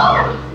Oh!